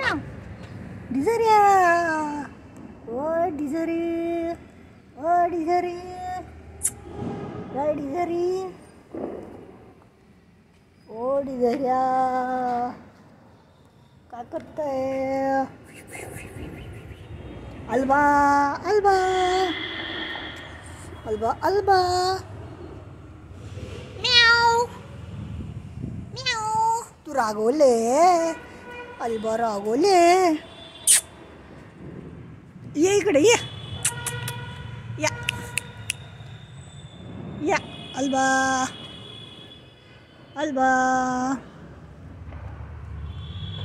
ना. डिझर्या ओ डिझरी. ओ डिझरी. काय डिझरी? ओ डिझऱ्या काय करताय? Alba Alba. Alba Alba. म्याव म्याव तू रागवले? अल्बा रागवले ये इकडे, ये। या। या, अल्बा। अल्बा।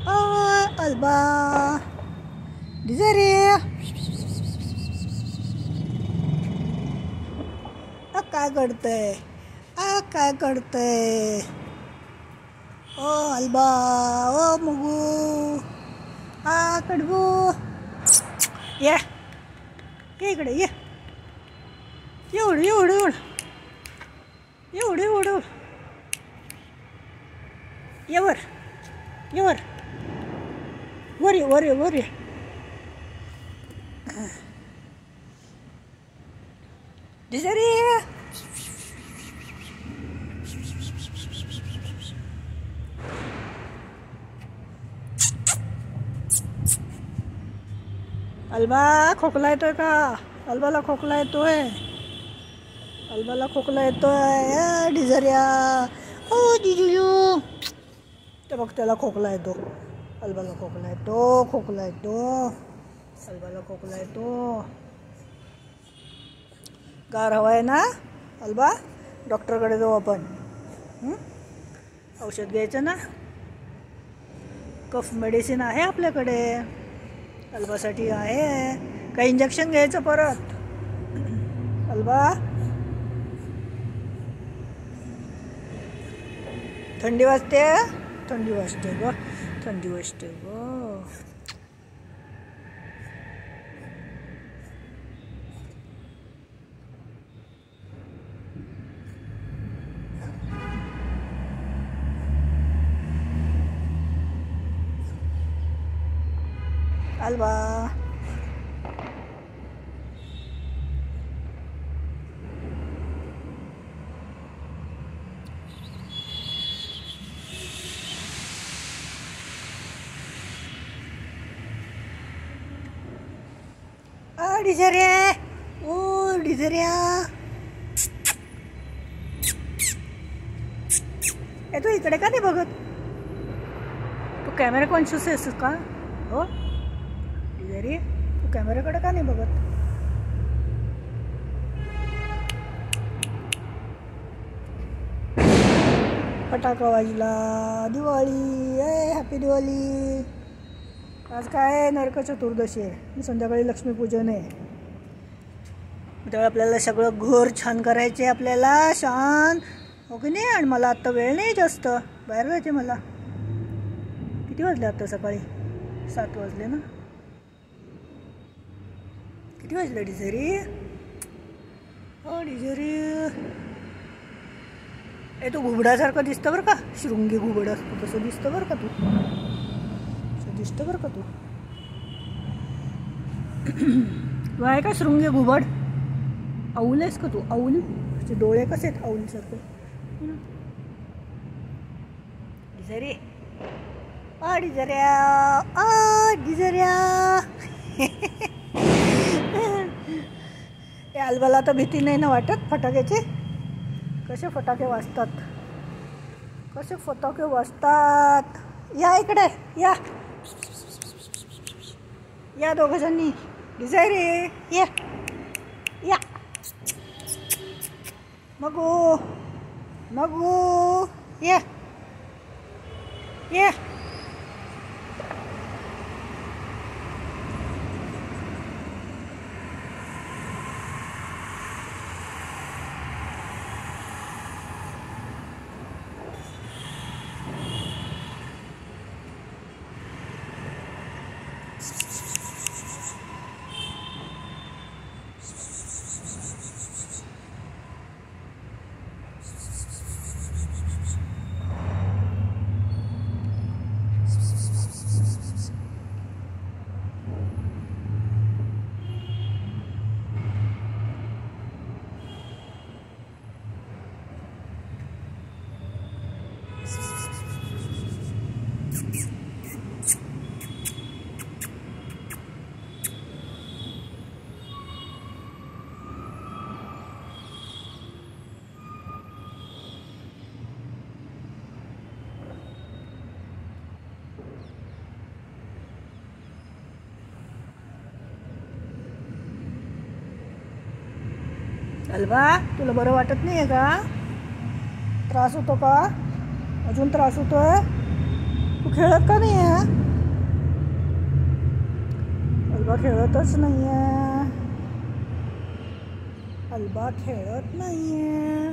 ओ, अल्बा। डिझरे आ काय करतंय? आ काय करतंय? ओ अल्बा ओ मुगू आ कडबू ये ये इकडे ये। एवढं एवढं एवढं एवढं एवढं ये वर ये वर। वर ये वर ये वर ये डिझरी अल्बा खोकला येतोय का? अल्बाला खोकला येतोय अल्बाला खोकला येतोय ए, डिझर्या ओ जिजू ते बघ त्याला खोकला येतो अल्बाला खोकला येतो खोकला येतो अल्बाला खोकला येतो गार हवा आहे ना अल्बा? डॉक्टरकडे जाऊ आपण. औषध घ्यायचं ना? कफ मेडिसिन आहे आपल्याकडे. अल्बासाठी आहे. काही इंजेक्शन घ्यायचं परत. अल्बा. थंडी वाजते? थंडी वाजते ग. थंडी वाजते ग. अल्बा आ डिझऱ्या ओ डिझऱ्या ए तू इकडे का नाही बघत तू कॅमेरा कॉन्शियस आहेस का हो अरे तू कॅमेऱ्याकडे का नाही बघत? फटाका वाजला दिवाळी ए हॅपी दिवाळी. आज काय आहे? नरक चतुर्दशी आहे. संध्याकाळी लक्ष्मीपूजन आहे. त्यावेळी आपल्याला सगळं घर छान करायचे आपल्याला. शान. हो की नाही? आणि मला आत्ता वेळ नाही जास्त. बाहेर जायचे मला. किती वाजले आत्ता सकाळी? सात वाजले ना? किती वाजलं डिझरी हो डिझरी ए तू घुबडासारखं दिसतं बरं का शृंगी घुबड असतो तसं दिसतं बरं का तू असं दिसतं बरं का तू तू आहे का शृंगी घुबड औल आहेस का तू औल डोळे कसे आहेत औलसारखे डिझरी आ डिझऱ्या आ डिझऱ्या ए तर भीती नाही ना वाटत फटाक्याची? कसे फटाके वाजतात? कसे फटाके वाजतात? या इकडे या. या दोघ जणी डिझायरे ये. या. मगू. मगू. ये. या. अल्बा तुला बरं वाटत नाही आहे का? त्रास होतो का? अजून त्रास होतोय? तू खेळत का नाही आहे अल्बा खेळतच नाही आहे अल्बा खेळत नाही आहे